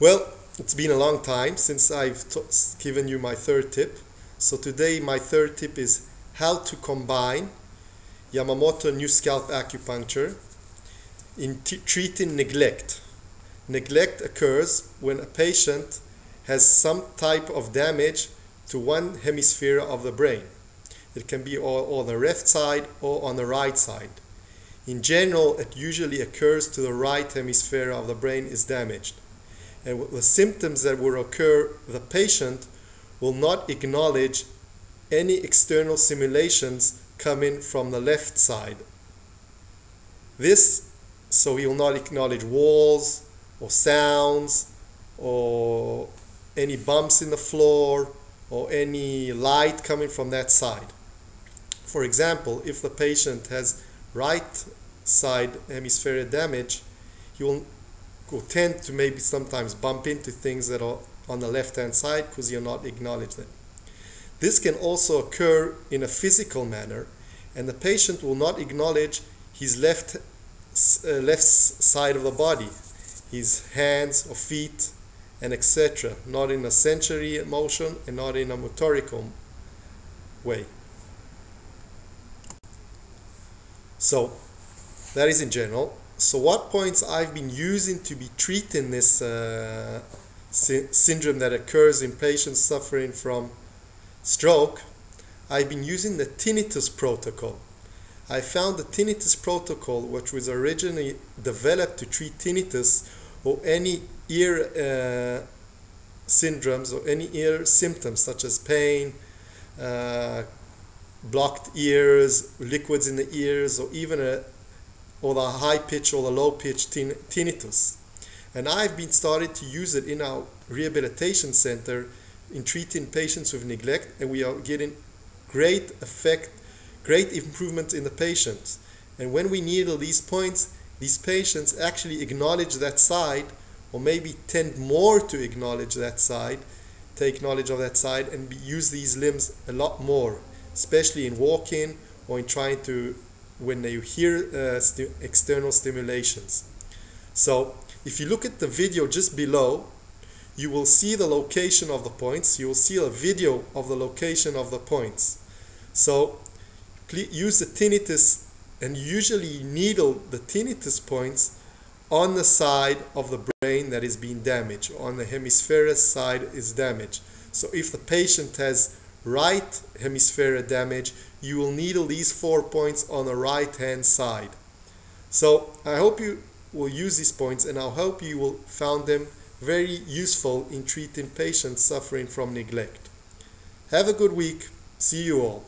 Well, it's been a long time since I've given you my third tip. So today my third tip is how to combine Yamamoto new scalp acupuncture in treating neglect. Neglect occurs when a patient has some type of damage to one hemisphere of the brain. It can be on the left side or on the right side. In general, it usually occurs to the right hemisphere of the brain is damaged. And the symptoms that will occur, the patient will not acknowledge any external stimulations coming from the left side. This, so he will not acknowledge walls or sounds or any bumps in the floor or any light coming from that side. For example, if the patient has right side hemispheric damage, he will, will tend to maybe sometimes bump into things that are on the left hand side because you're not acknowledge them. This can also occur in a physical manner, and the patient will not acknowledge his left uh, left side of the body, his hands or feet, and etc. Not in a sensory motion and not in a motorical way. So that is in general. So what points I've been using to be treating this uh, sy syndrome that occurs in patients suffering from stroke, I've been using the tinnitus protocol. I found the tinnitus protocol, which was originally developed to treat tinnitus or any ear uh, syndromes or any ear symptoms such as pain, uh, blocked ears, liquids in the ears, or even a or the high pitch or the low pitch tin- tinnitus. And I've been started to use it in our rehabilitation center in treating patients with neglect, and we are getting great effect, great improvement in the patients. And when we needle these points, these patients actually acknowledge that side, or maybe tend more to acknowledge that side, take knowledge of that side, and use these limbs a lot more, especially in walking or in trying to when you hear uh, external stimulations. So if you look at the video just below, you will see the location of the points. You will see a video of the location of the points. So use the tinnitus and usually needle the tinnitus points on the side of the brain that is being damaged, on the hemisphere side is damaged. So if the patient has right hemisphere damage, you will need at least four points on the right hand side. So I hope you will use these points and I hope you will found them very useful in treating patients suffering from neglect. Have a good week. See you all.